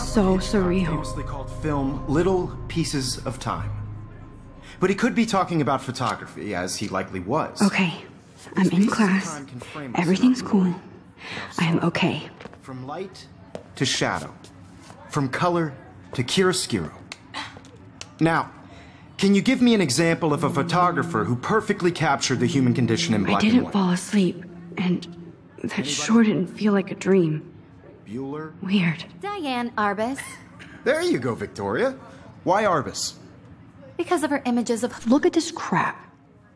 was so surreal. Famously called film Little Pieces of Time. But he could be talking about photography, as he likely was. Okay, I'm in class. Everything's cool. I am okay. From light to shadow, from color to chiaroscuro. Now, can you give me an example of a photographer who perfectly captured the human condition in black and white? I didn't fall asleep, and that sure didn't feel like a dream. Bueller? Weird. Diane Arbus. There you go, Victoria. Why Arbus? Because of her images of. Look at this crap.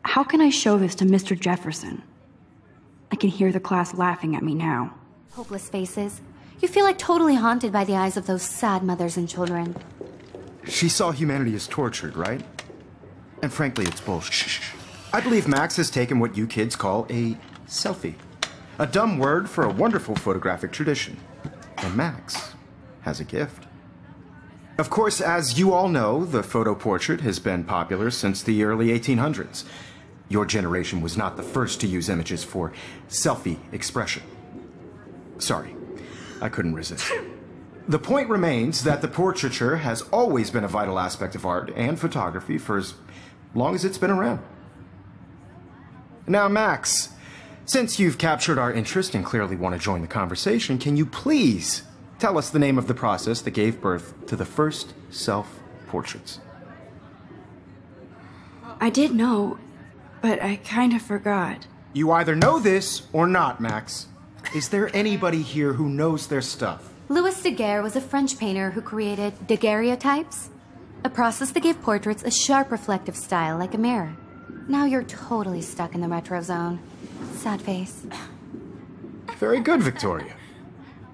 How can I show this to Mr. Jefferson? I can hear the class laughing at me now. hopeless faces. You feel like totally haunted by the eyes of those sad mothers and children. She saw humanity as tortured, right? And frankly, it's bullshit. I believe Max has taken what you kids call a selfie. A dumb word for a wonderful photographic tradition. And Max has a gift. Of course, as you all know, the photo portrait has been popular since the early 1800s. Your generation was not the first to use images for selfie expression. Sorry, I couldn't resist. The point remains that the portraiture has always been a vital aspect of art and photography for as long as it's been around. Now, Max, since you've captured our interest and clearly want to join the conversation, can you please tell us the name of the process that gave birth to the first self portraits? I did know, but I kind of forgot. You either know this or not, Max. Is there anybody here who knows their stuff? Louis Daguerre was a French painter who created daguerreotypes, a process that gave portraits a sharp reflective style like a mirror. Now you're totally stuck in the retro zone. Sad face. Very good, Victoria.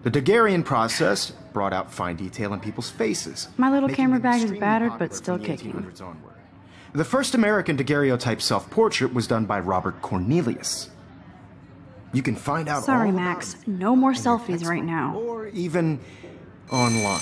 The Daguerrean process brought out fine detail in people's faces. My little camera bag is battered, but still kicking. onward. The first American daguerreotype self-portrait was done by Robert Cornelius. You can find out Sorry, all Max. No more selfies right now. Or even online.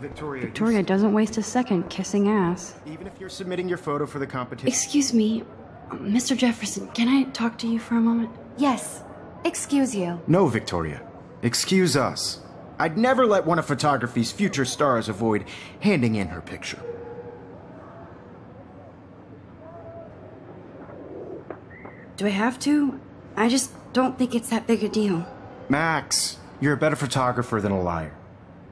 Victoria. Victoria doesn't waste a second kissing ass. Even if you're submitting your photo for the competition. Excuse me, Mr. Jefferson, can I talk to you for a moment? Yes. Excuse you. No, Victoria. Excuse us. I'd never let one of photography's future stars avoid handing in her picture. Do I have to? I just don't think it's that big a deal. Max, you're a better photographer than a liar.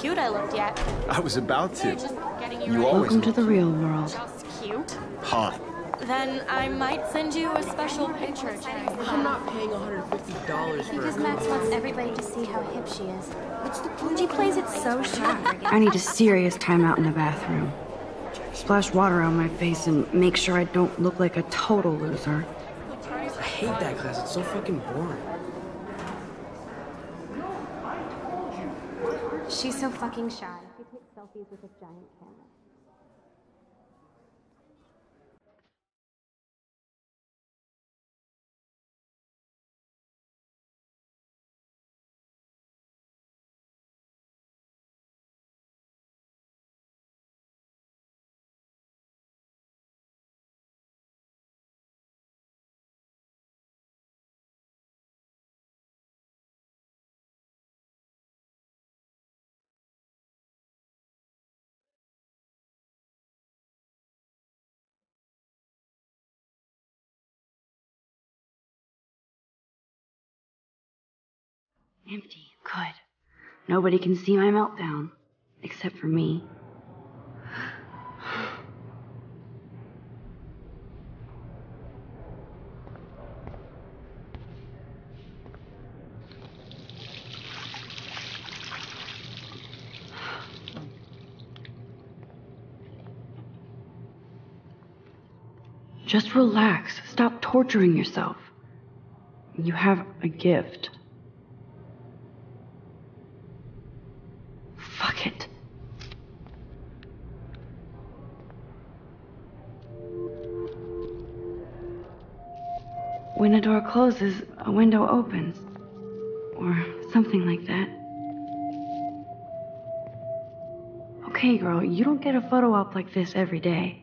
Cute I looked yet. I was about to. Just getting you, You ready. always Welcome to the real world. Just cute. Hot. Then I might send you a special picture. Cherry. I'm not paying $150 for Because Max wants everybody to see how hip she is. She plays it so sharp. I need a serious timeout in the bathroom. Splash water on my face and make sure I don't look like a total loser. I hate that class. It's so fucking boring. She's so fucking shy. She takes selfies with a giant camera. Empty. Good. Nobody can see my meltdown. Except for me. Just relax. Stop torturing yourself. You have a gift. Door closes, a window opens. Or something like that. Okay, girl, you don't get a photo op like this every day.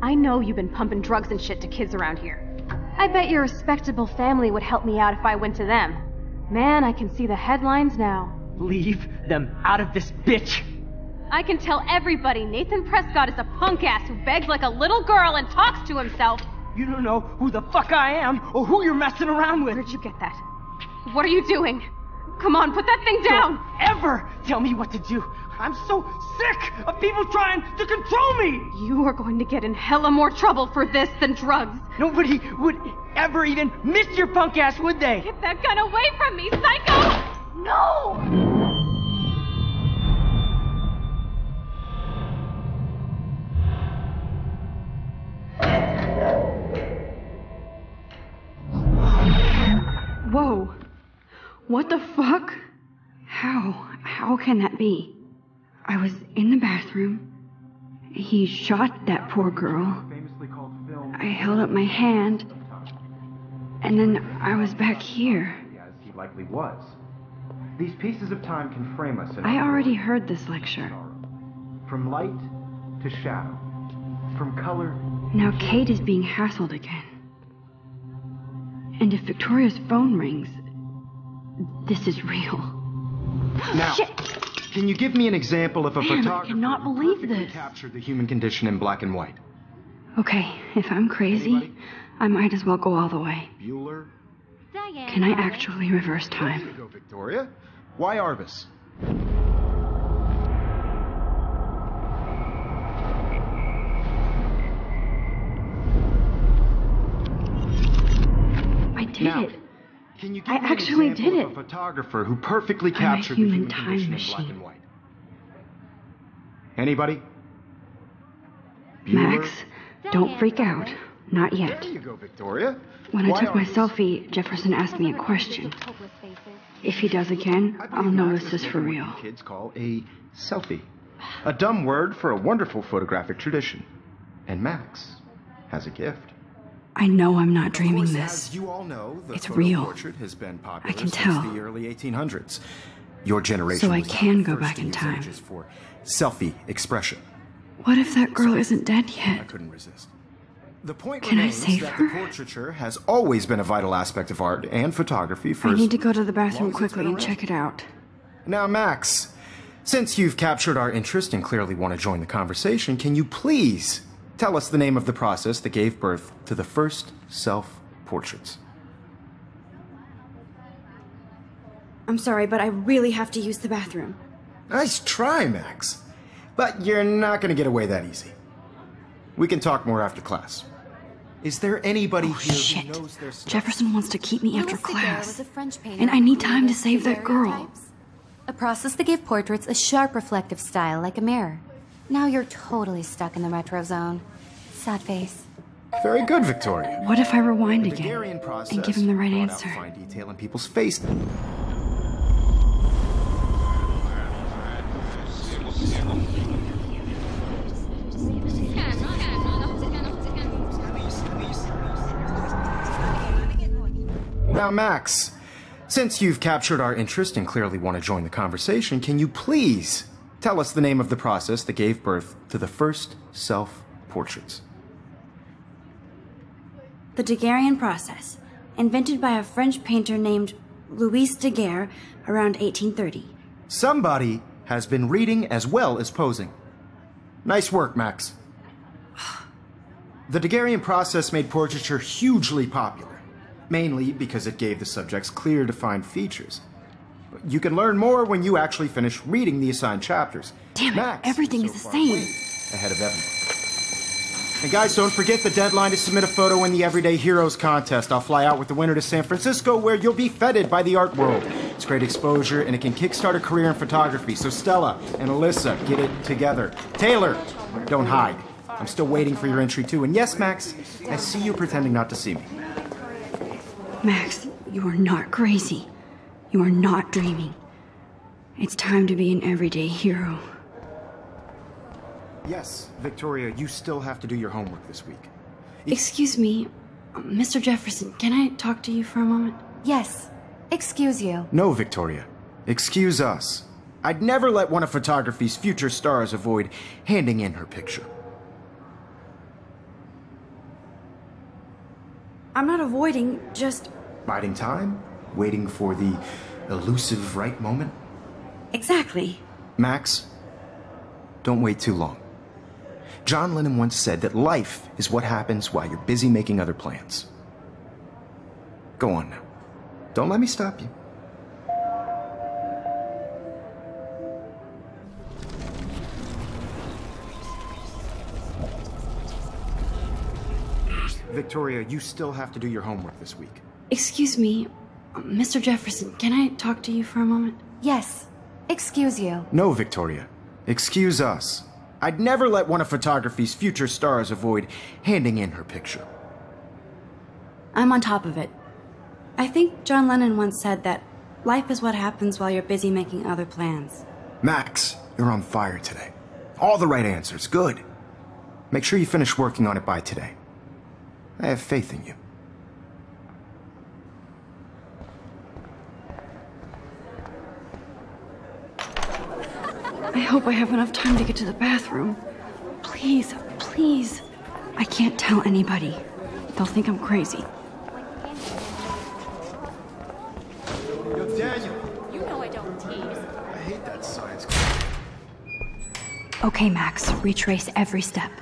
I know you've been pumping drugs and shit to kids around here. I bet your respectable family would help me out if I went to them. Man, I can see the headlines now. Leave them out of this bitch. I can tell everybody Nathan Prescott is a punk ass who begs like a little girl and talks to himself. You don't know who the fuck I am or who you're messing around with. Where'd you get that? What are you doing? Come on, put that thing down! Don't ever tell me what to do. I'm so sick of people trying to control me. You are going to get in hella more trouble for this than drugs. Nobody would ever even miss your punk ass, would they? Get that gun away from me, psycho! No! Whoa. What the fuck? How? How can that be? I was in the bathroom. He shot that poor girl. Famously called film I held up my hand. And then I was back here. as he likely was. These pieces of time can frame us in I already heard this lecture. From light to shadow. From color Now Kate is being hassled again. And if Victoria's phone rings, this is real. Now, Shit! Can you give me an example of a Man, I photographer cannot who believe perfectly this. captured the human condition in black and white? Okay, if I'm crazy, Anybody? I might as well go all the way. Bueller? Diane. Can I actually reverse time? go, Victoria. Why Arbus? I did Now, it. Can you give I me actually example did of it. a photographer who perfectly captured human the human time condition in black machine. and white? Anybody? Max, don't freak out. Not yet. There you go, Victoria. When I Why took my aren't- selfie, Jefferson asked me a question. If he does again, I'll know this is for real. Kids call a selfie. A dumb word for a wonderful photographic tradition. And Max has a gift. I know I'm not dreaming course, this. You all know, the It's real. portrait has been popular I can tell. the early 1800s. Your generation So I can go back in time. for selfie expression. What if that girl isn't dead yet? I couldn't resist. The point Can I save that her? the portraiture has always been a vital aspect of art and photography for I need to go to the bathroom long as it's quickly and check it out. Now, Max, since you've captured our interest and clearly want to join the conversation, can you please tell us the name of the process that gave birth to the first self portraits? I'm sorry, but I really have to use the bathroom. Nice try, Max. But you're not going to get away that easy. We can talk more after class. Is there anybody Oh, here shit. who knows their stuff? Jefferson wants to keep me after class. was a French painter And I need time to save that girl. A process that gave portraits a sharp reflective style like a mirror. Now you're totally stuck in the retro zone. Sad face. Very good, Victoria. What if I rewind The again process and give him the right brought out answer? fine detail in people's face. Now, Max, since you've captured our interest and clearly want to join the conversation, can you please tell us the name of the process that gave birth to the first self portraits? The Daguerrean process, invented by a French painter named Louis Daguerre around 1830. Somebody has been reading as well as posing. Nice work, Max. The Daguerrean process made portraiture hugely popular, mainly because it gave the subjects clear, defined features. You can learn more when you actually finish reading the assigned chapters. Damn it, Max everything so is the same. Ahead of everyone. And guys, don't forget the deadline to submit a photo in the Everyday Heroes contest. I'll fly out with the winner to San Francisco, where you'll be feted by the art world. It's great exposure, and it can kickstart a career in photography. So Stella and Alyssa, get it together. Taylor, don't hide. I'm still waiting for your entry too. And yes, Max, I see you pretending not to see me. Max, you are not crazy. You are not dreaming. It's time to be an everyday hero. Yes, Victoria, you still have to do your homework this week. Excuse me, Mr. Jefferson, can I talk to you for a moment? Yes. Excuse you. No, Victoria. Excuse us. I'd never let one of photography's future stars avoid handing in her picture. I'm not avoiding, just Biding time? Waiting for the elusive right moment? exactly. Max, don't wait too long. John Lennon once said that life is what happens while you're busy making other plans. Go on now. Don't let me stop you. Victoria, you still have to do your homework this week. Excuse me, Mr. Jefferson, can I talk to you for a moment? Yes. Excuse you. No, Victoria. Excuse us. I'd never let one of photography's future stars avoid handing in her picture. I'm on top of it. I think John Lennon once said that life is what happens while you're busy making other plans. Max, you're on fire today. All the right answers. Good. Make sure you finish working on it by today. I have faith in you. I hope I have enough time to get to the bathroom. Please, please. I can't tell anybody. They'll think I'm crazy. Yo, Daniel. You know I don't tease. I hate that science Okay, Max, retrace every step.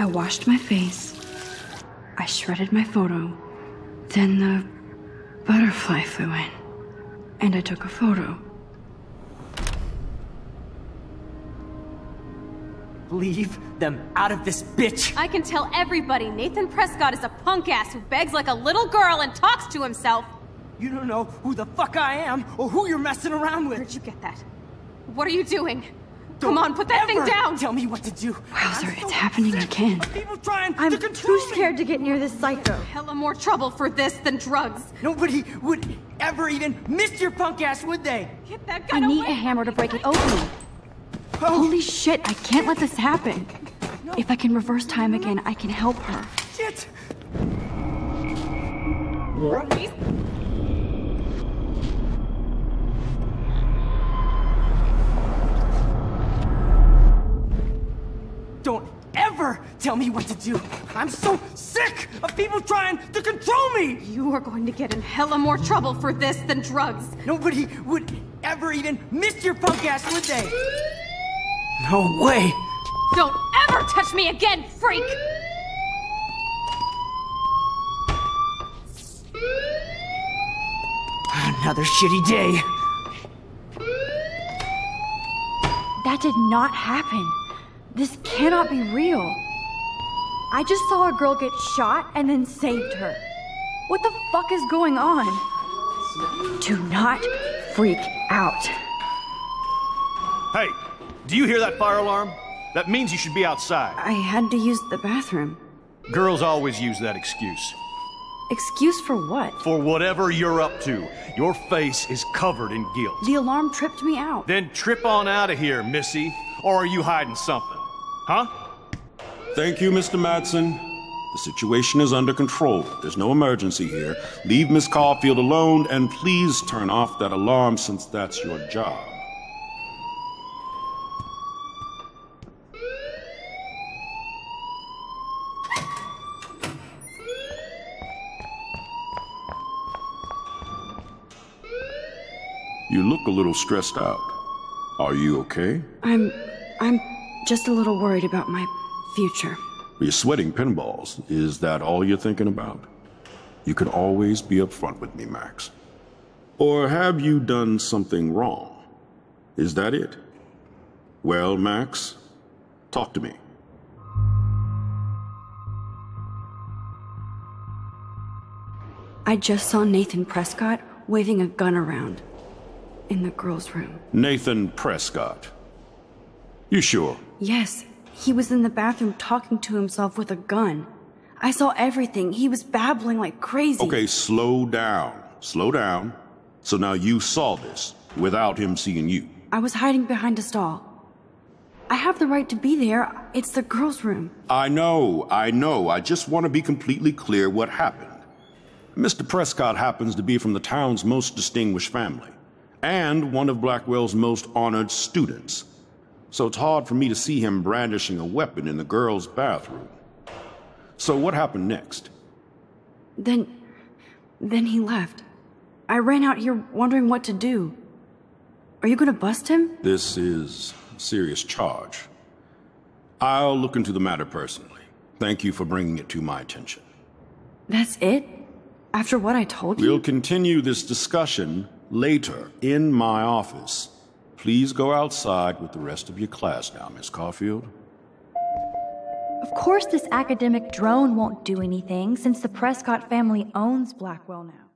I washed my face. I shredded my photo. Then the butterfly flew in. And I took a photo. Leave them out of this bitch! I can tell everybody Nathan Prescott is a punk ass who begs like a little girl and talks to himself. You don't know who the fuck I am or who you're messing around with. Where'd you get that? What are you doing? Come on, put that thing down! Tell me what to do. Wowzer, it's happening again. People trying I'm to control too scared to get near this psycho. Hella more trouble for this than drugs. Nobody would ever even miss your punk ass, would they? Get that gun I gun need away. a hammer to break it open. Holy shit, I can't let this happen. If I can reverse time again, I can help her. Shit! Don't ever tell me what to do. I'm so sick of people trying to control me. You are going to get in hella more trouble for this than drugs. Nobody would ever even miss your punk ass, would they? No way. Don't ever touch me again, freak! Another shitty day. That did not happen. This cannot be real. I just saw a girl get shot and then saved her. What the fuck is going on? Do not freak out. Hey, do you hear that fire alarm? That means you should be outside. I had to use the bathroom. Girls always use that excuse. Excuse for what? For whatever you're up to, your face is covered in guilt. The alarm tripped me out. Then trip on out of here, Missy. Or are you hiding something? Huh? Thank you, Mr. Madsen. The situation is under control. There's no emergency here. Leave Miss Caulfield alone and please turn off that alarm since that's your job. You look a little stressed out. Are you okay? I'm. I'm just a little worried about my future. You're sweating pinballs. Is that all you're thinking about? You can always be upfront with me, Max. Or have you done something wrong? Is that it? Well, Max, talk to me. I just saw Nathan Prescott waving a gun around in the girls' room. Nathan Prescott. You sure? Yes, he was in the bathroom talking to himself with a gun. I saw everything. He was babbling like crazy. Okay, slow down. Slow down. So now you saw this without him seeing you. I was hiding behind a stall. I have the right to be there. It's the girls' room. I know, I know. I just want to be completely clear what happened. Mr. Prescott happens to be from the town's most distinguished family, and one of Blackwell's most honored students. So it's hard for me to see him brandishing a weapon in the girls' bathroom. So what happened next? Then. then he left. I ran out here wondering what to do. Are you gonna bust him? This is a serious charge. I'll look into the matter personally. Thank you for bringing it to my attention. That's it? After what I told you? We'll continue this discussion later in my office. Please go outside with the rest of your class now, Miss Caulfield. Of course, this academic drone won't do anything since the Prescott family owns Blackwell now.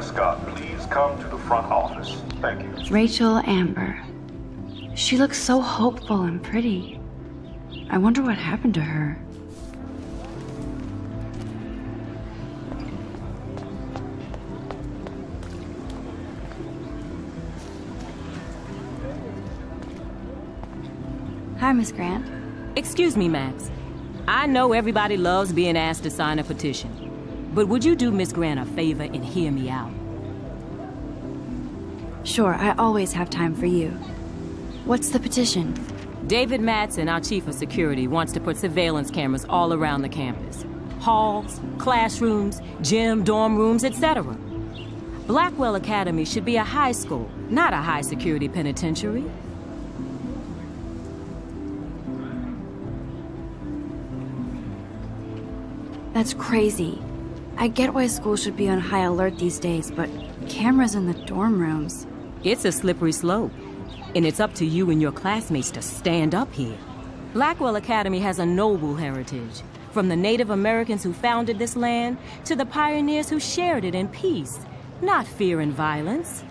Prescott please come to the front office? Thank you. Rachel Amber. She looks so hopeful and pretty. I wonder what happened to her. Hi, Miss Grant. Excuse me, Max. I know everybody loves being asked to sign a petition. But would you do Miss Grant a favor and hear me out? Sure, I always have time for you. What's the petition? David Madsen, our chief of security, wants to put surveillance cameras all around the campus. Halls, classrooms, gym, dorm rooms, etc. Blackwell Academy should be a high school, not a high security penitentiary. That's crazy. I get why schools should be on high alert these days, but cameras in the dorm rooms. It's a slippery slope, and it's up to you and your classmates to stand up here. Blackwell Academy has a noble heritage, from the Native Americans who founded this land to the pioneers who shared it in peace, not fear and violence.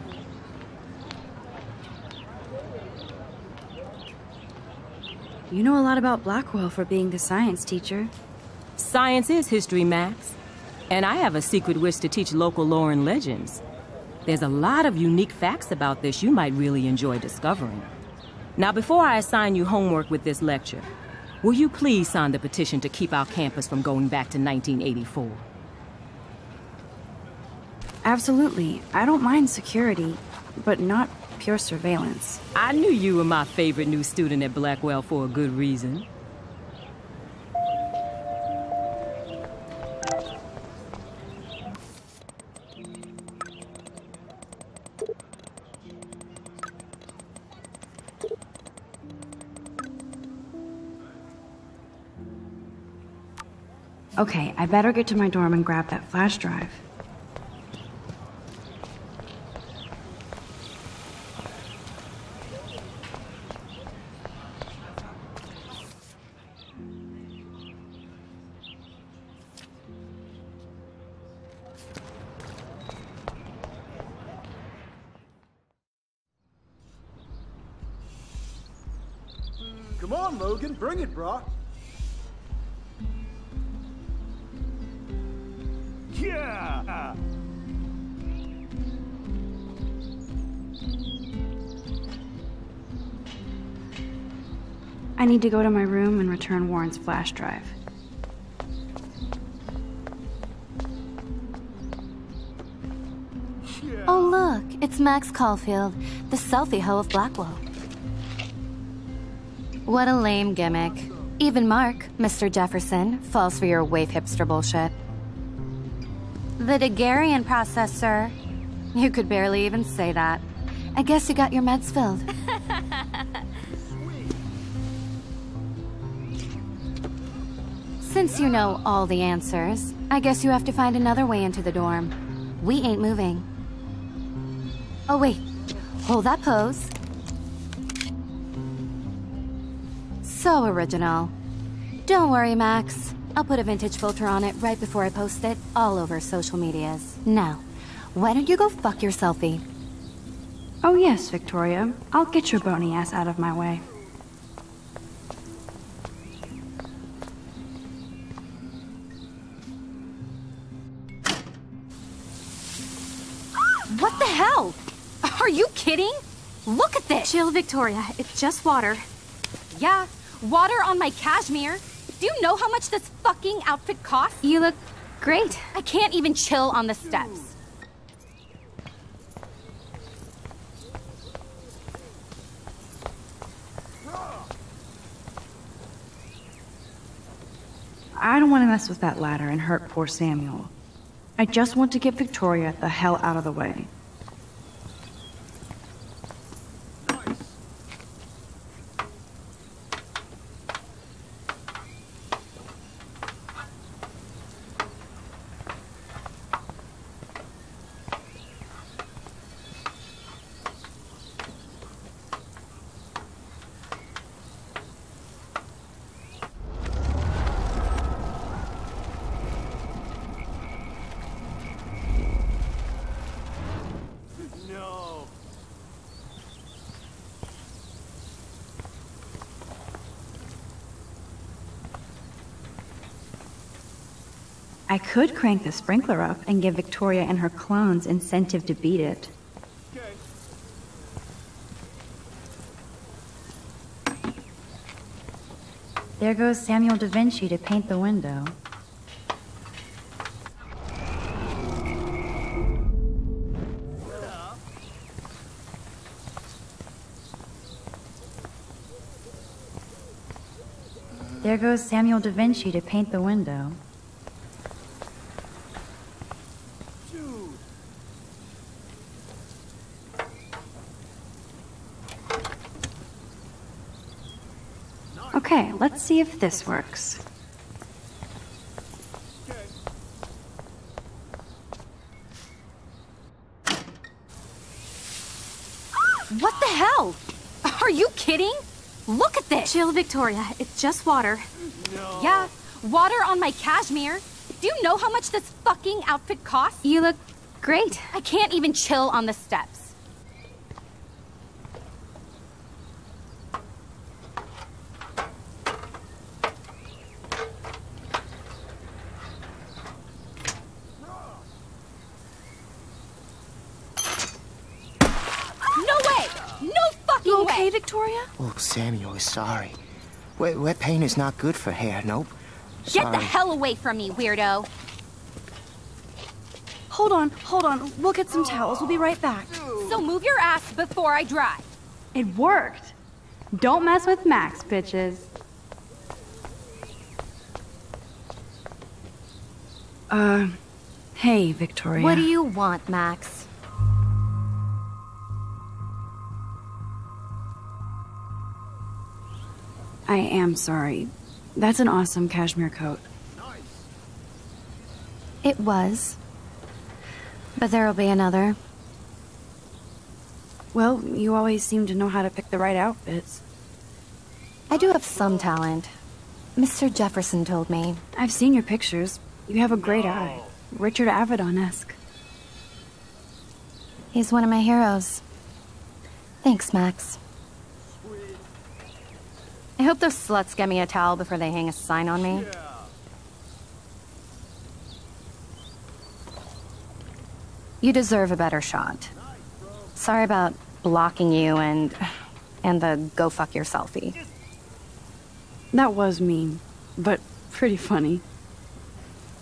You know a lot about Blackwell for being the science teacher. Science is history, Max. And I have a secret wish to teach local lore and legends. There's a lot of unique facts about this you might really enjoy discovering. Now, before I assign you homework with this lecture, will you please sign the petition to keep our campus from going back to 1984? Absolutely. I don't mind security, but not pure surveillance. I knew you were my favorite new student at Blackwell for a good reason. Okay, I better get to my dorm and grab that flash drive. Come on, Logan, bring it, brah. I need to go to my room and return Warren's flash drive. Oh, look, it's Max Caulfield, the selfie hoe of Blackwell. What a lame gimmick. Even Mark, Mr. Jefferson, falls for your wave hipster bullshit. The Daguerrean process, sir. You could barely even say that. I guess you got your meds filled. Since you know all the answers, I guess you have to find another way into the dorm. We ain't moving. Oh, wait. Hold that pose. So original. Don't worry, Max. I'll put a vintage filter on it right before I post it all over social medias. Now, why don't you go fuck your selfie? Oh yes, Victoria. I'll get your bony ass out of my way. Chill, Victoria. It's just water. Yeah, water on my cashmere. Do you know how much this fucking outfit costs? You look great. I can't even chill on the steps. I don't want to mess with that ladder and hurt poor Samuel. I just want to get Victoria the hell out of the way. No. I could crank the sprinkler up and give Victoria and her clones incentive to beat it. There goes Samuel da Vinci to paint the window. There goes Samuel da Vinci to paint the window. Okay, let's see if this works. What the hell? Are you kidding? Look at this! Chill, Victoria. It's just water. Yeah, water on my cashmere. Do you know how much this fucking outfit costs? You look great. I can't even chill on the steps. No way! No fucking You okay, way! Victoria? Oh, Samuel is sorry. Wet, wet paint is not good for hair, nope. Get the hell away from me, weirdo! Hold on, hold on. We'll get some towels. We'll be right back. So move your ass before I dry. It worked. Don't mess with Max, bitches. Uh, hey, Victoria. What do you want, Max? I am sorry. That's an awesome cashmere coat. It was. But there'll be another. Well, you always seem to know how to pick the right outfits. I do have some talent. Mr. Jefferson told me. I've seen your pictures. You have a great eye. Richard Avedon-esque. He's one of my heroes. Thanks, Max. I hope those sluts get me a towel before they hang a sign on me. You deserve a better shot. Sorry about blocking you and and the go fuck your selfie. That was mean, but pretty funny.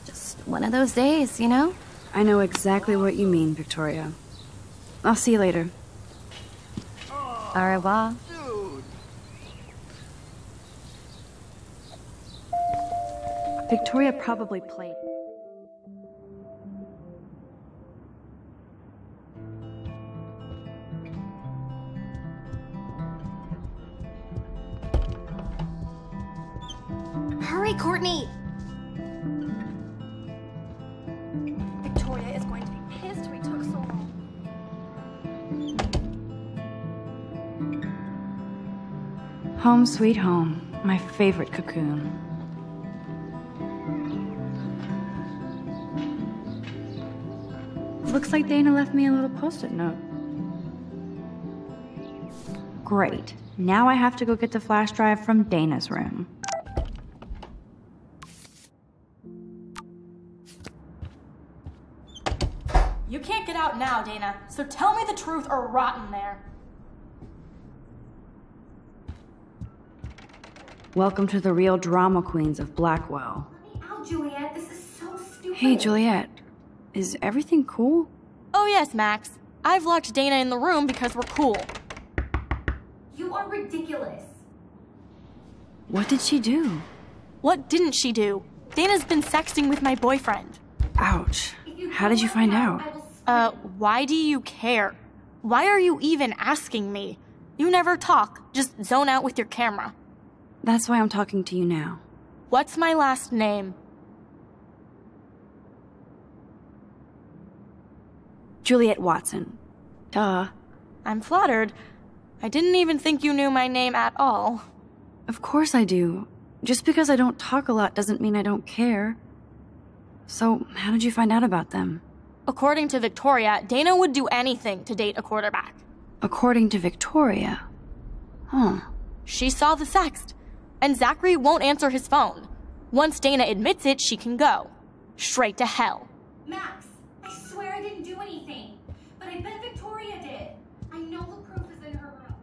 Just one of those days, you know? I know exactly what you mean, Victoria. I'll see you later. Au revoir. Victoria probably played. Hurry, Courtney! Victoria is going to be pissed we took so long. Home sweet home, my favorite cocoon. Looks like Dana left me a little post-it note. Great. Now I have to go get the flash drive from Dana's room. You can't get out now, Dana, so tell me the truth or rot in there. Welcome to the real drama queens of Blackwell. Ow, Juliet, this is so stupid. Hey, Juliet. Is everything cool? Oh, yes, Max. I've locked Dana in the room because we're cool. You are ridiculous. What did she do? What didn't she do? Dana's been sexting with my boyfriend. Ouch. How did you find out? Uh, why do you care? Why are you even asking me? You never talk, just zone out with your camera. That's why I'm talking to you now. What's my last name? Juliet Watson. Duh. I'm flattered. I didn't even think you knew my name at all. Of course I do. Just because I don't talk a lot doesn't mean I don't care. So, how did you find out about them? According to Victoria, Dana would do anything to date a quarterback. According to Victoria. Huh. She saw the sext, and Zachary won't answer his phone. Once Dana admits it, she can go. Straight to hell. Max, I swear I didn't do anything. But I bet Victoria did. I know the proof is in her room.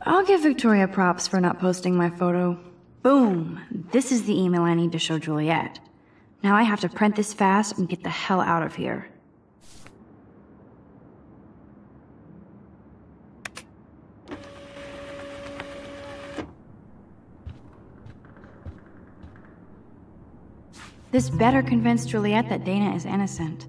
I'll give Victoria props for not posting my photo. Boom! This is the email I need to show Juliet. Now I have to print this fast and get the hell out of here. This better convince Juliet that Dana is innocent.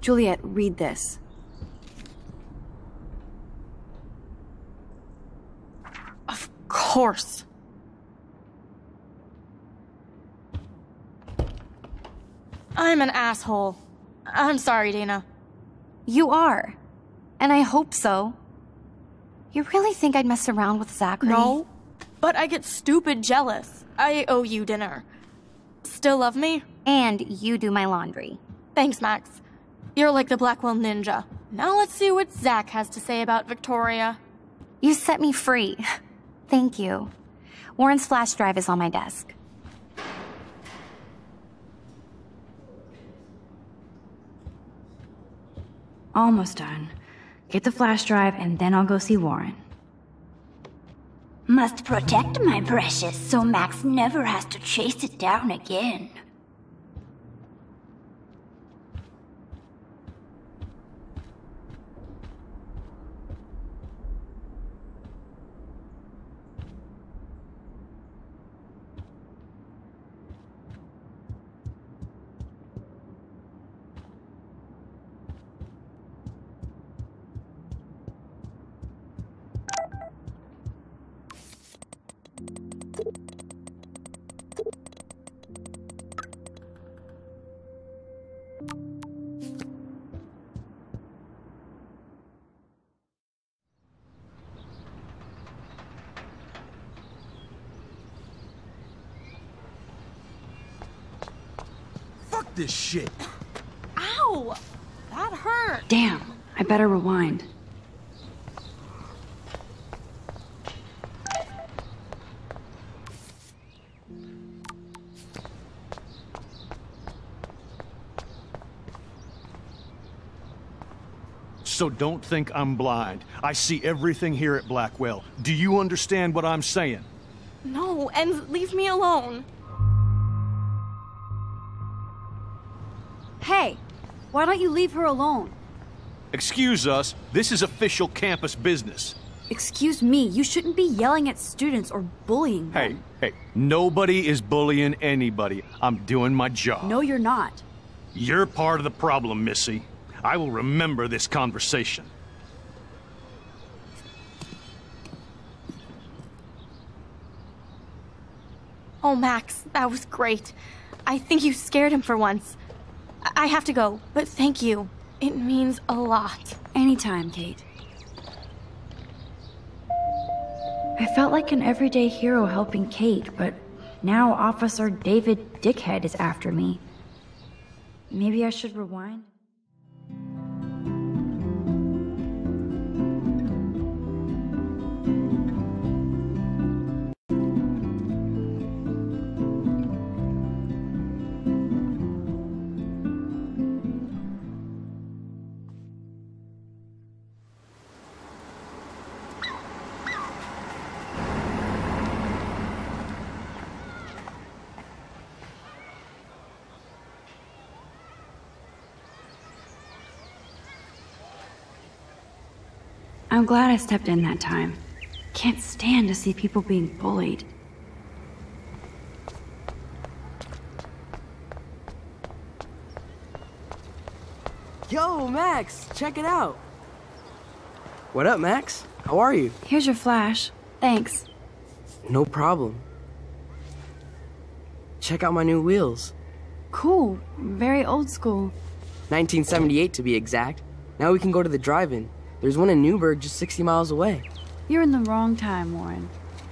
Juliet, read this. Of course. I'm an asshole. I'm sorry, Dana. You are. And I hope so. You really think I'd mess around with Zachary? No, but I get stupid jealous. I owe you dinner. Still love me? And you do my laundry. Thanks, Max. You're like the Blackwell Ninja. Now let's see what Zach has to say about Victoria. You set me free. Thank you. Warren's flash drive is on my desk. Almost done. Get the flash drive and then I'll go see Warren. Must protect my precious so Max never has to chase it down again. Better rewind. So don't think I'm blind. I see everything here at Blackwell. Do you understand what I'm saying? No, and leave me alone. Hey, why don't you leave her alone? Excuse us, this is official campus business. Excuse me, you shouldn't be yelling at students or bullying them. Hey, hey, nobody is bullying anybody. I'm doing my job. No, you're not. You're part of the problem, Missy. I will remember this conversation. Oh, Max, that was great. I think you scared him for once. I I have to go, but thank you. It means a lot. Anytime, Kate. I felt like an everyday hero helping Kate, but now Officer David Dickhead is after me. Maybe I should rewind? I'm glad I stepped in that time. Can't stand to see people being bullied. Yo, Max, check it out. What up, Max? How are you? Here's your flash. Thanks. No problem. Check out my new wheels. Cool. Very old school. 1978 to be exact. Now we can go to the drive-in. There's one in Newberg just 60 miles away. You're in the wrong time, Warren.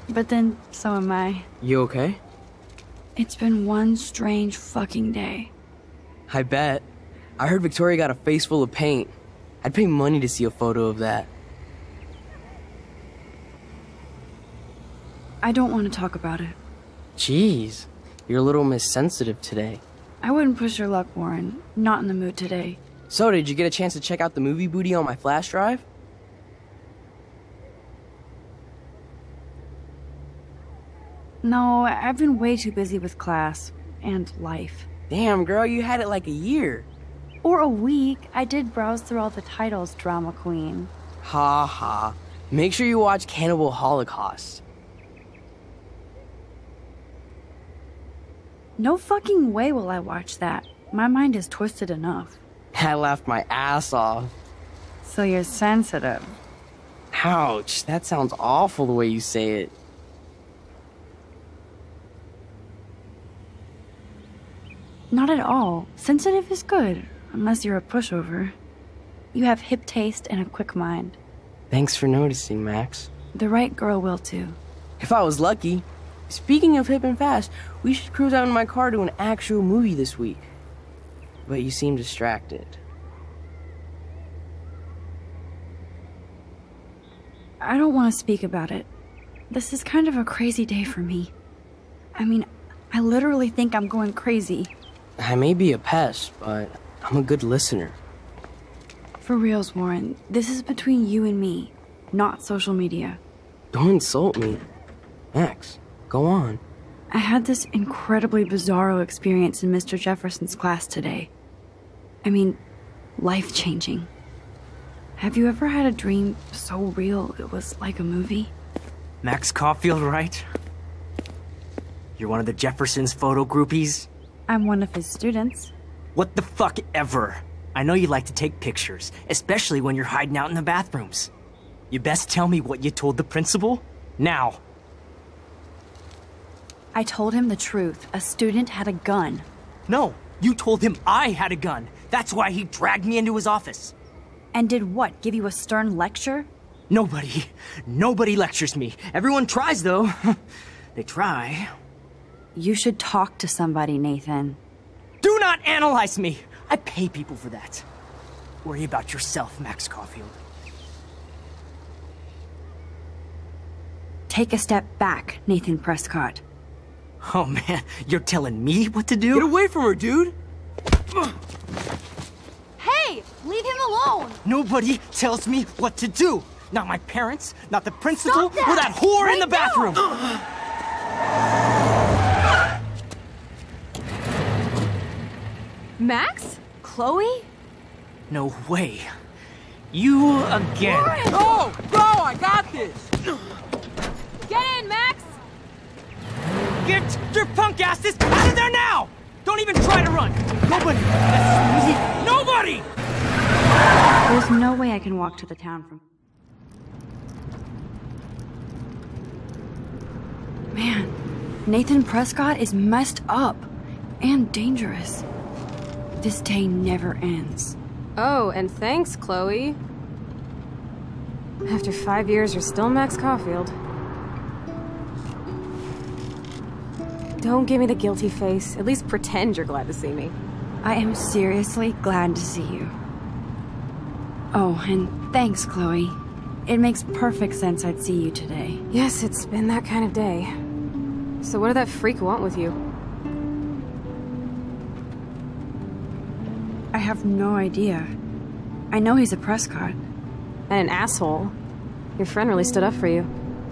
But then, so am I. You okay? It's been one strange fucking day. I bet. I heard Victoria got a face full of paint. I'd pay money to see a photo of that. I don't want to talk about it. Jeez, you're a little Miss Sensitive today. I wouldn't push your luck, Warren. Not in the mood today. So, did you get a chance to check out the movie booty on my flash drive? No, I've been way too busy with class and life. Damn, girl, you had it like a year. Or a week. I did browse through all the titles, Drama Queen. Ha ha. Make sure you watch Cannibal Holocaust. No fucking way will I watch that. My mind is twisted enough. I laughed my ass off. So you're sensitive. Ouch, that sounds awful the way you say it. Not at all. Sensitive is good, unless you're a pushover. You have hip taste and a quick mind. Thanks for noticing, Max. The right girl will too. If I was lucky. Speaking of hip and fast, we should cruise out in my car to an actual movie this week. But you seem distracted. I don't want to speak about it. This is kind of a crazy day for me. I mean, I literally think I'm going crazy. I may be a pest, but I'm a good listener. For reals, Warren, this is between you and me, not social media. Don't insult me. Max, go on. I had this incredibly bizarro experience in Mr. Jefferson's class today. I mean, life changing. Have you ever had a dream so real it was like a movie? Max Caulfield, right? You're one of the Jefferson's photo groupies? I'm one of his students. What the fuck ever? I know you like to take pictures, especially when you're hiding out in the bathrooms. You best tell me what you told the principal? Now. I told him the truth. A student had a gun. No, you told him I had a gun. That's why he dragged me into his office. And did what? Give you a stern lecture? Nobody. Nobody lectures me. Everyone tries, though. they try. You should talk to somebody, Nathan. Do not analyze me! I pay people for that. Worry about yourself, Max Caulfield. Take a step back, Nathan Prescott. Oh man, you're telling me what to do? Get away from her, dude! Hey! Leave him alone! Nobody tells me what to do! Not my parents, not the principal, that! or that whore Right in the bathroom! Max? Chloe? no way. You again. Go! Oh, Go! I got this! Get in, Max! Get your punk asses out of there now! Don't even try to run! Nobody! Nobody! There's no way I can walk to the town from. Man, Nathan Prescott is messed up and dangerous. This day never ends. Oh, and thanks, Chloe. After five years, you're still Max Caulfield. Don't give me the guilty face. At least pretend you're glad to see me. I am seriously glad to see you. Oh, and thanks, Chloe. It makes perfect sense I'd see you today. Yes, it's been that kind of day. So what did that freak want with you? I have no idea. I know he's a Prescott. And an asshole. Your friend really stood up for you.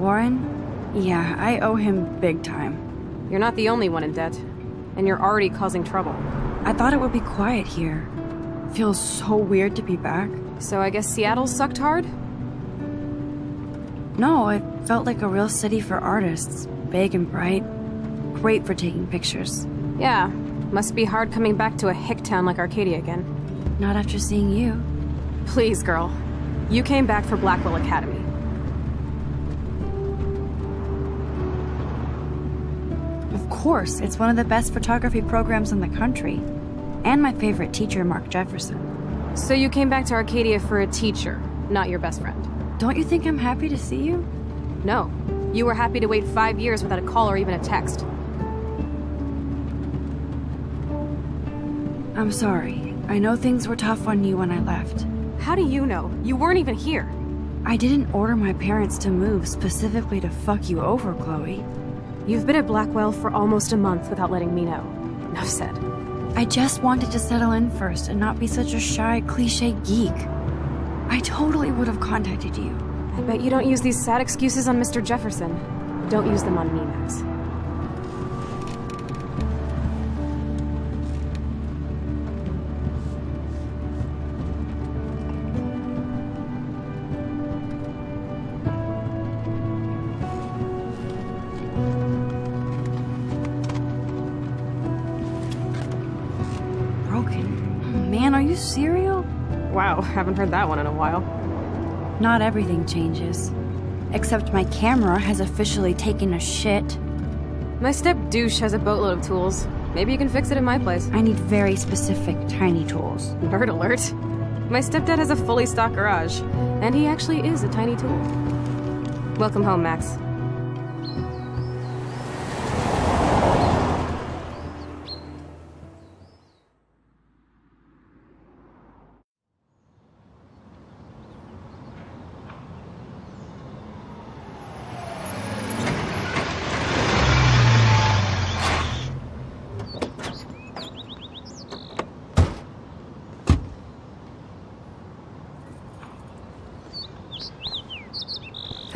Warren? Yeah, I owe him big time. You're not the only one in debt. And you're already causing trouble. I thought it would be quiet here. Feels so weird to be back. So I guess Seattle sucked hard? No, it felt like a real city for artists. Big and bright. Great for taking pictures. Yeah. Must be hard coming back to a hick town like Arcadia again. Not after seeing you. Please, girl. You came back for Blackwell Academy. Course, it's one of the best photography programs in the country. And my favorite teacher, Mark Jefferson. So you came back to Arcadia for a teacher, not your best friend. Don't you think I'm happy to see you? No. You were happy to wait five years without a call or even a text. I'm sorry. I know things were tough on you when I left. How do you know? You weren't even here. I didn't order my parents to move specifically to fuck you over, Chloe. You've been at Blackwell for almost a month without letting me know. Enough said. I just wanted to settle in first and not be such a shy, cliche geek. I totally would have contacted you. I bet you don't use these sad excuses on Mr. Jefferson. Don't use them on me, Max. Haven't heard that one in a while. Not everything changes. Except my camera has officially taken a shit. My step douche has a boatload of tools. Maybe you can fix it in my place. I need very specific tiny tools. Nerd alert. My stepdad has a fully stocked garage, and he actually is a tiny tool. Welcome home, Max.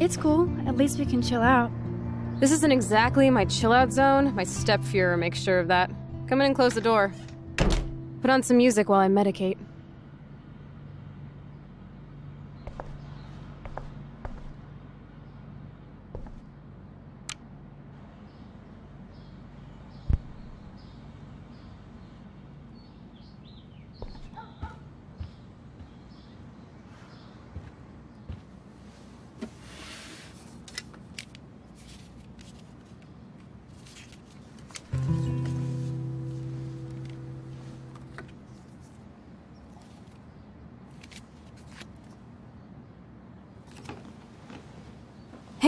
It's cool. At least we can chill out. This isn't exactly my chill out zone. My step Fuhrer makes sure of that. Come in and close the door. Put on some music while I medicate.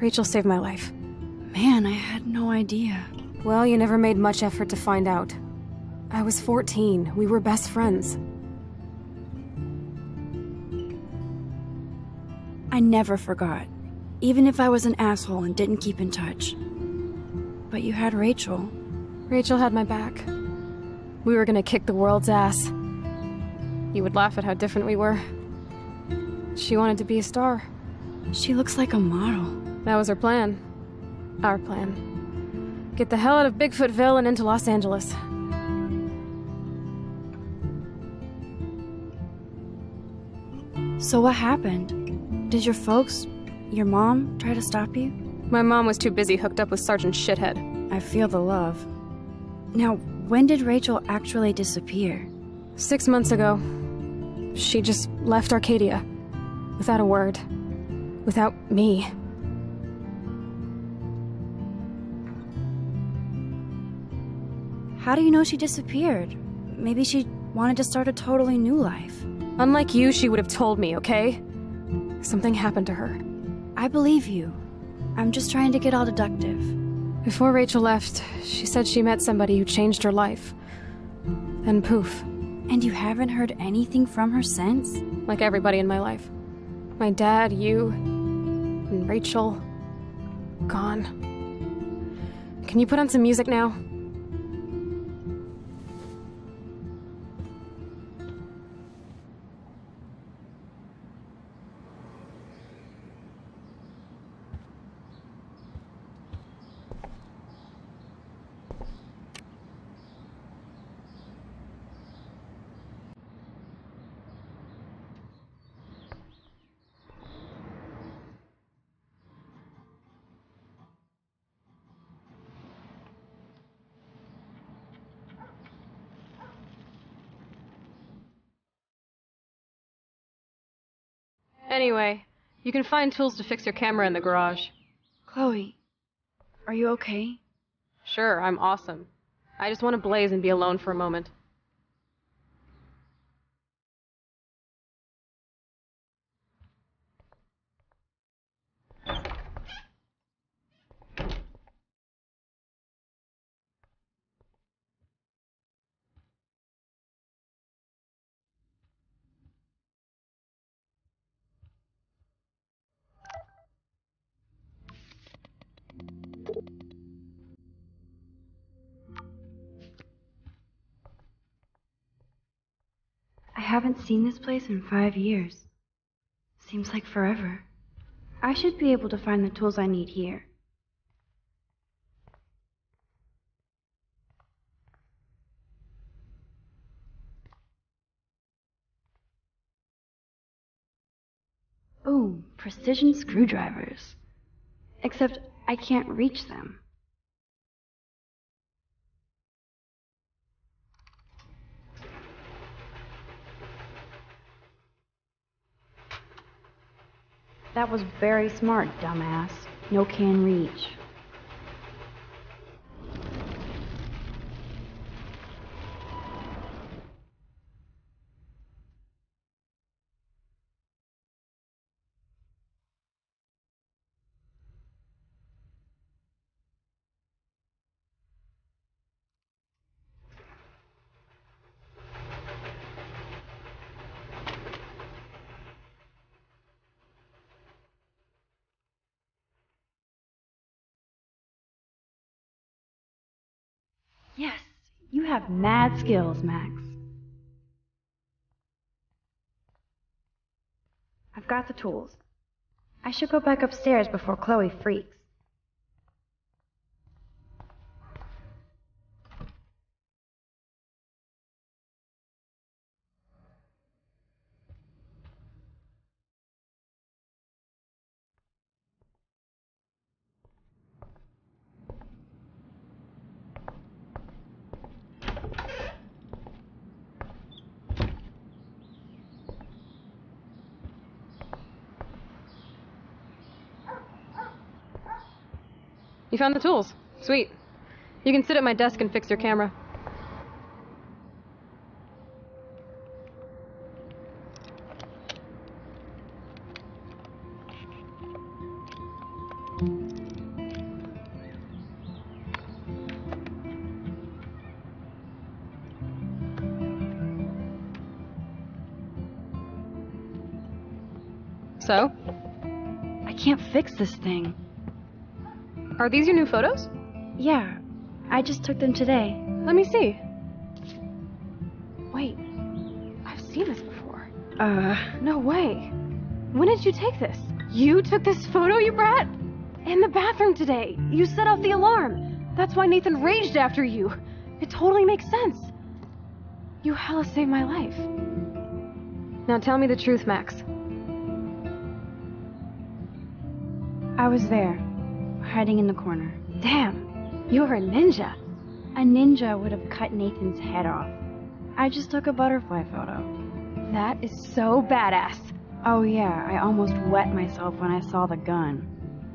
Rachel saved my life. Man, I had no idea. Well, you never made much effort to find out. I was 14. We were best friends. I never forgot. Even if I was an asshole and didn't keep in touch. But you had Rachel. Rachel had my back. We were gonna kick the world's ass. You would laugh at how different we were. She wanted to be a star. She looks like a model. That was her plan. Our plan. Get the hell out of Bigfootville and into Los Angeles. So what happened? Did your folks, your mom, try to stop you? My mom was too busy hooked up with Sergeant Shithead. I feel the love. Now, when did Rachel actually disappear? Six months ago. She just left Arcadia. Without a word. Without me. How do you know she disappeared? Maybe she wanted to start a totally new life. Unlike you, she would have told me, okay? Something happened to her. I believe you. I'm just trying to get all deductive. Before Rachel left, she said she met somebody who changed her life. Then poof. And you haven't heard anything from her since? Like everybody in my life. My dad, you, and Rachel. Gone. Can you put on some music now? Anyway, you can find tools to fix your camera in the garage. Chloe, are you okay? Sure, I'm awesome. I just want to blaze and be alone for a moment. Seen this place in five years. Seems like forever. I should be able to find the tools I need here. Boom, precision screwdrivers. Except I can't reach them. That was very smart, dumbass. No can reach. Yes, you have mad skills, Max. I've got the tools. I should go back upstairs before Chloe freaks. You found the tools. Sweet. You can sit at my desk and fix your camera. So? I can't fix this thing. Are these your new photos? Yeah, I just took them today. Let me see. Wait, I've seen this before. Uh, No way. When did you take this? You took this photo, you brat? In the bathroom today. You set off the alarm. That's why Nathan raged after you. It totally makes sense. You hella saved my life. Now tell me the truth, Max. I was there, hiding in the corner. Damn, you're a ninja. A ninja would have cut Nathan's head off. I just took a butterfly photo. That is so badass. Oh yeah, I almost wet myself when I saw the gun.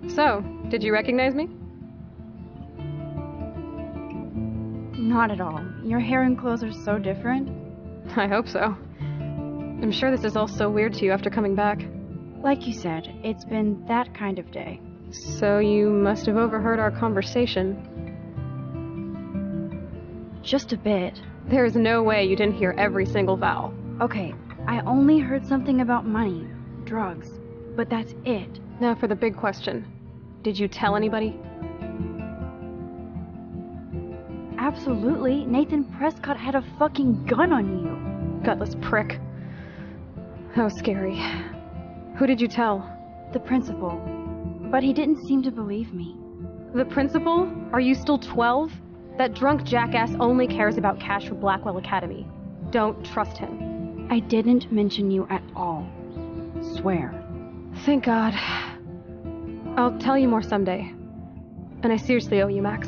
So, did you recognize me? Not at all. Your hair and clothes are so different. I hope so. I'm sure this is all so weird to you after coming back. Like you said, it's been that kind of day. So you must have overheard our conversation. Just a bit. There is no way you didn't hear every single vowel. Okay, I only heard something about money, drugs, but that's it. Now for the big question. Did you tell anybody? Absolutely. Nathan Prescott had a fucking gun on you. Gutless prick. How scary. Who did you tell? The principal. But he didn't seem to believe me. The principal? Are you still 12? That drunk jackass only cares about cash for Blackwell Academy. Don't trust him. I didn't mention you at all. Swear. Thank God. I'll tell you more someday. And I seriously owe you, Max.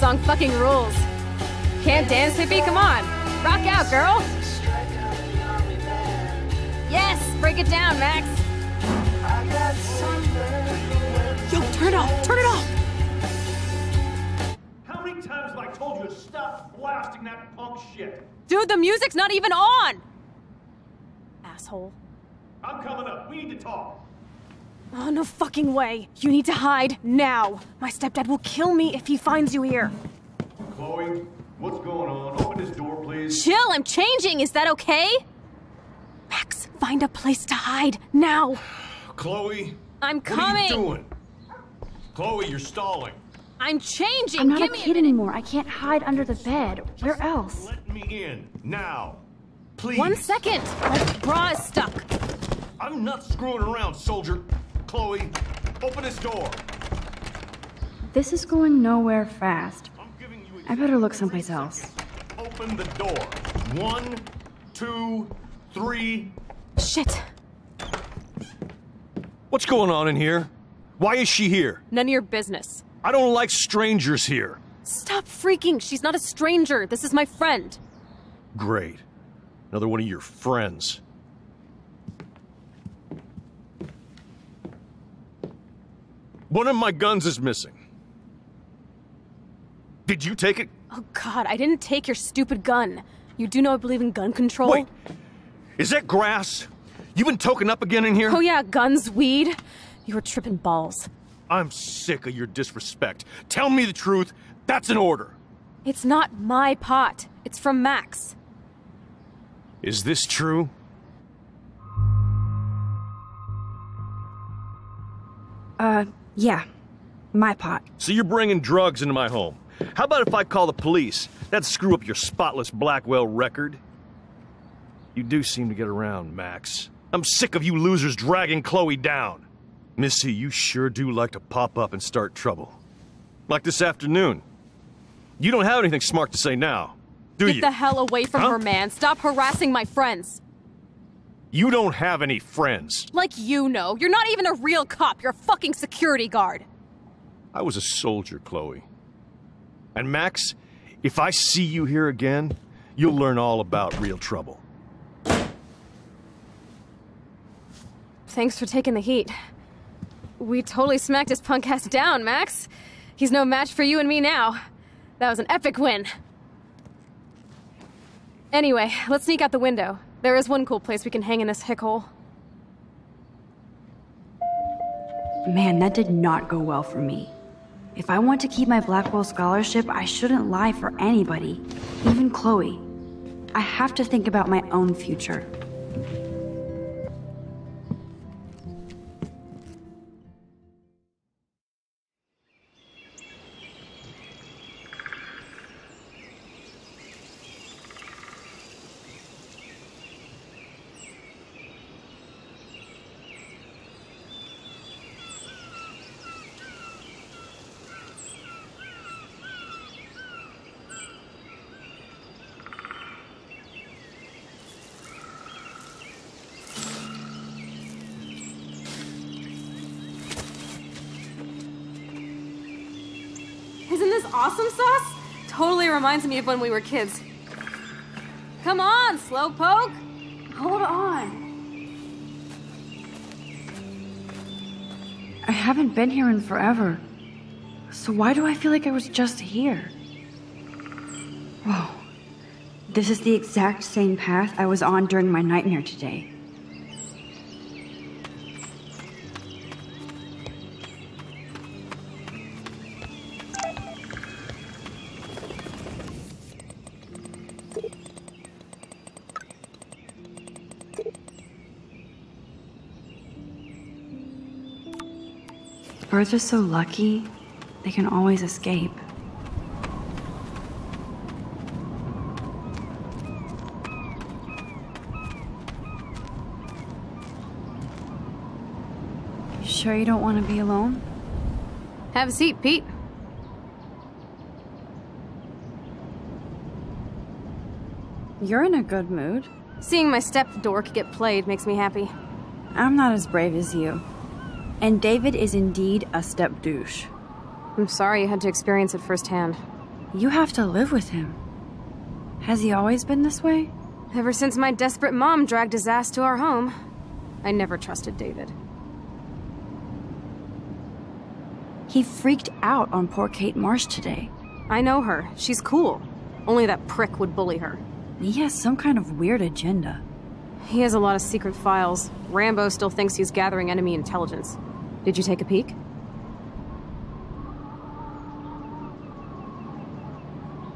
song fucking rules. Can't dance, hippie? Come on. Rock out, girl. Yes, break it down, Max. Yo, turn it off! Turn it off! How many times have I told you to stop blasting that punk shit? Dude, the music's not even on! Asshole. I'm coming up. We need to talk. Oh, no fucking way. You need to hide now. My stepdad will kill me if he finds you here. Chloe, what's going on? Open this door, please. Chill, I'm changing. Is that okay? Max, find a place to hide now. Chloe, I'm coming. what are you doing? Chloe, you're stalling. I'm changing. I'm not Give a me kid anymore. I can't hide under the bed. Where else? Let me in now, please. One second. My bra is stuck. I'm not screwing around, soldier. Chloe, open this door. This is going nowhere fast. I better look someplace else. Open the door. One, two, three. Shit. What's going on in here? Why is she here? None of your business. I don't like strangers here. Stop freaking. She's not a stranger. This is my friend. Great. Another one of your friends. One of my guns is missing. Did you take it? Oh god, I didn't take your stupid gun. You do know I believe in gun control? Wait. Is that grass? You been token up again in here? Oh yeah, guns, weed. You were tripping balls. I'm sick of your disrespect. Tell me the truth. That's an order. It's not my pot. It's from Max. Is this true? Uh, yeah. My pot. So you're bringing drugs into my home. How about if I call the police? That'd screw up your spotless Blackwell record. You do seem to get around, Max. I'm sick of you losers dragging Chloe down. Missy, you sure do like to pop up and start trouble. Like this afternoon. You don't have anything smart to say now, do Get you? Get the hell away from Huh? her, man. Stop harassing my friends. You don't have any friends. Like you know. You're not even a real cop. You're a fucking security guard. I was a soldier, Chloe. And Max, if I see you here again, you'll learn all about real trouble. Thanks for taking the heat. We totally smacked his punk ass down, Max. He's no match for you and me now. That was an epic win. Anyway, let's sneak out the window. There is one cool place we can hang in this hick hole. Man, that did not go well for me. If I want to keep my Blackwell scholarship, I shouldn't lie for anybody, even Chloe. I have to think about my own future. Reminds me of when we were kids. Come on, Slowpoke! Hold on. I haven't been here in forever. So why do I feel like I was just here? Whoa. This is the exact same path I was on during my nightmare today. birds are so lucky, they can always escape. You sure you don't want to be alone? Have a seat, Pete. You're in a good mood. Seeing my step dork get played makes me happy. I'm not as brave as you. And David is indeed a step douche. I'm sorry you had to experience it firsthand. You have to live with him. Has he always been this way? Ever since my desperate mom dragged his ass to our home, I never trusted David. He freaked out on poor Kate Marsh today. I know her. She's cool. Only that prick would bully her. He has some kind of weird agenda. He has a lot of secret files. Rambo still thinks he's gathering enemy intelligence. Did you take a peek?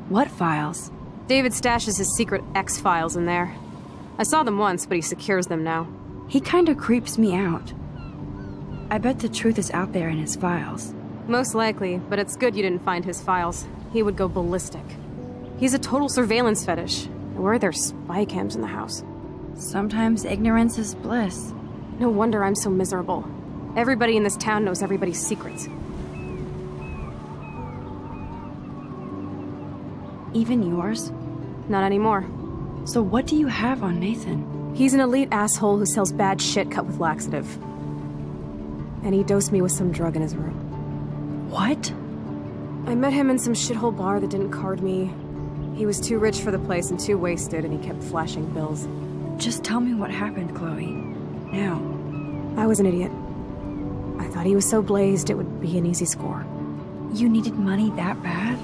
What files? David stashes his secret X files in there. I saw them once, but he secures them now. He kinda creeps me out. I bet the truth is out there in his files. Most likely, but it's good you didn't find his files. He would go ballistic. He's a total surveillance fetish. Where are there spy cams in the house? Sometimes ignorance is bliss. No wonder I'm so miserable. Everybody in this town knows everybody's secrets. Even yours? Not anymore. So what do you have on Nathan? He's an elite asshole who sells bad shit cut with laxative. And he dosed me with some drug in his room. What? I met him in some shithole bar that didn't card me. He was too rich for the place and too wasted, and he kept flashing bills. Just tell me what happened, Chloe. Now. I was an idiot. He was so blazed it would be an easy score. You needed money that bad?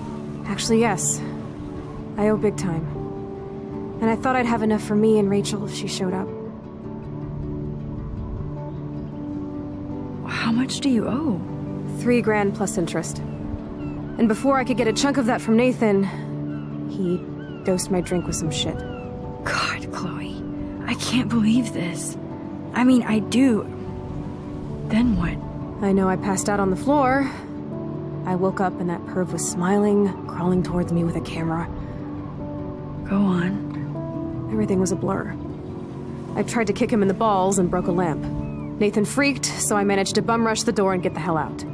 Actually, yes. I owe big time. And I thought I'd have enough for me and Rachel if she showed up. How much do you owe? Three grand plus interest. And before I could get a chunk of that from Nathan, he dosed my drink with some shit. God, Chloe. I can't believe this. I mean, I do. Then what? I know I passed out on the floor. I woke up and that perv was smiling, crawling towards me with a camera. Go on. Everything was a blur. I tried to kick him in the balls and broke a lamp. Nathan freaked, so I managed to bum rush the door and get the hell out.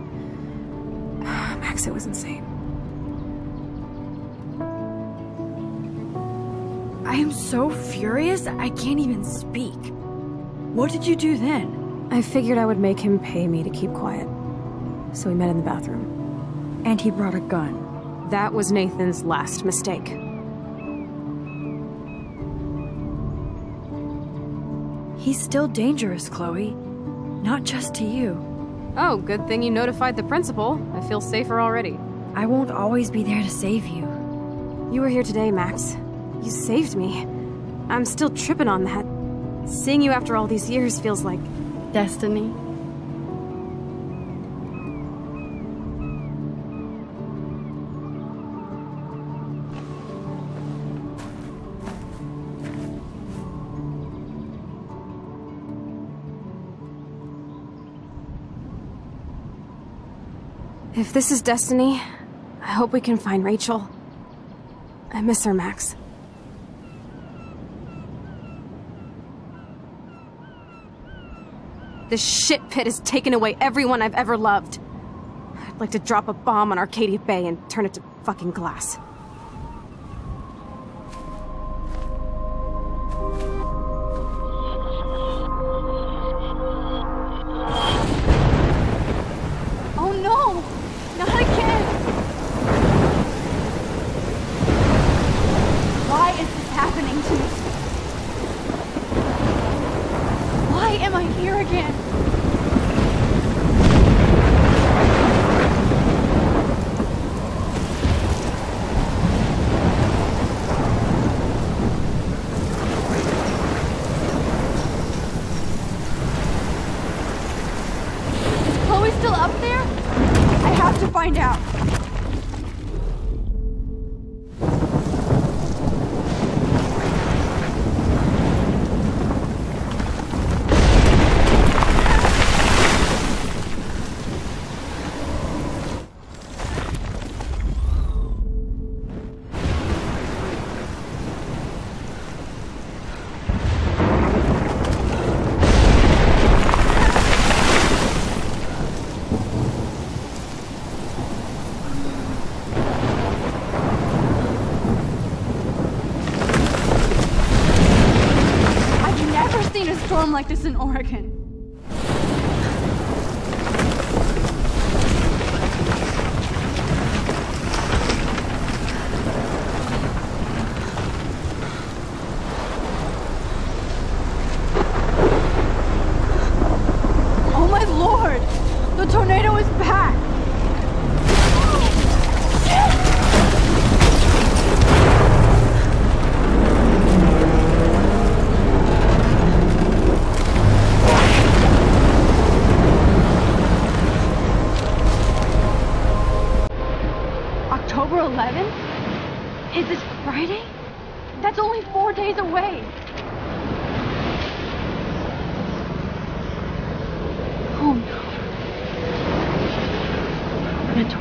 Max, it was insane. I am so furious, I can't even speak. What did you do then? I figured I would make him pay me to keep quiet. So we met in the bathroom. And he brought a gun. That was Nathan's last mistake. He's still dangerous, Chloe. Not just to you. Oh, good thing you notified the principal. I feel safer already. I won't always be there to save you. You were here today, Max. You saved me. I'm still tripping on that. Seeing you after all these years feels like... Destiny. If this is destiny, I hope we can find Rachel. I miss her, Max. This shit pit has taken away everyone I've ever loved. I'd like to drop a bomb on Arcadia Bay and turn it to fucking glass. Again?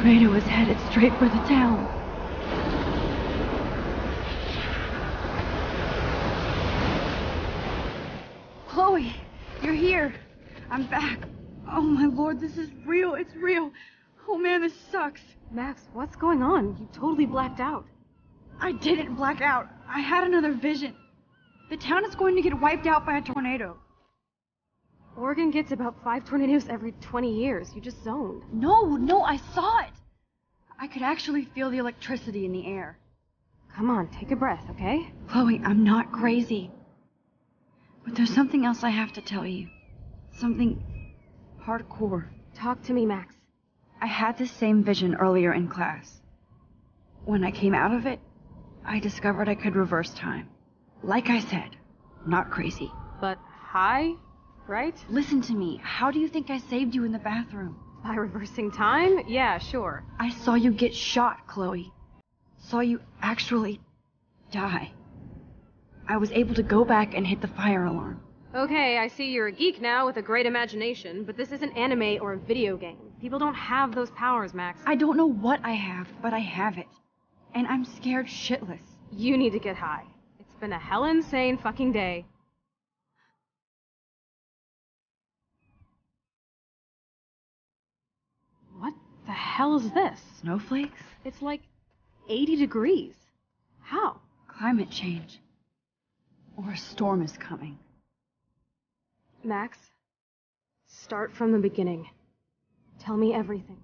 Tornado is headed straight for the town. Chloe, you're here. I'm back. Oh my lord, this is real. It's real. Oh man, this sucks. Max, what's going on? You totally blacked out. I didn't black out. I had another vision. The town is going to get wiped out by a tornado. Oregon gets about five tornadoes every 20 years. You just zoned. No, no, I saw it. I could actually feel the electricity in the air. Come on, take a breath, okay? Chloe, I'm not crazy. But there's something else I have to tell you. Something hardcore. Talk to me, Max. I had the same vision earlier in class. When I came out of it, I discovered I could reverse time. Like I said, not crazy. But high, right? Listen to me. How do you think I saved you in the bathroom? By reversing time? Yeah, sure. I saw you get shot, Chloe. Saw you actually die. I was able to go back and hit the fire alarm. Okay, I see you're a geek now with a great imagination, but this isn't anime or a video game. People don't have those powers, Max. I don't know what I have, but I have it. And I'm scared shitless. You need to get high. It's been a hell insane fucking day. The hell is this? Snowflakes? It's like 80 degrees. How? Climate change. Or a storm is coming. Max, start from the beginning. Tell me everything.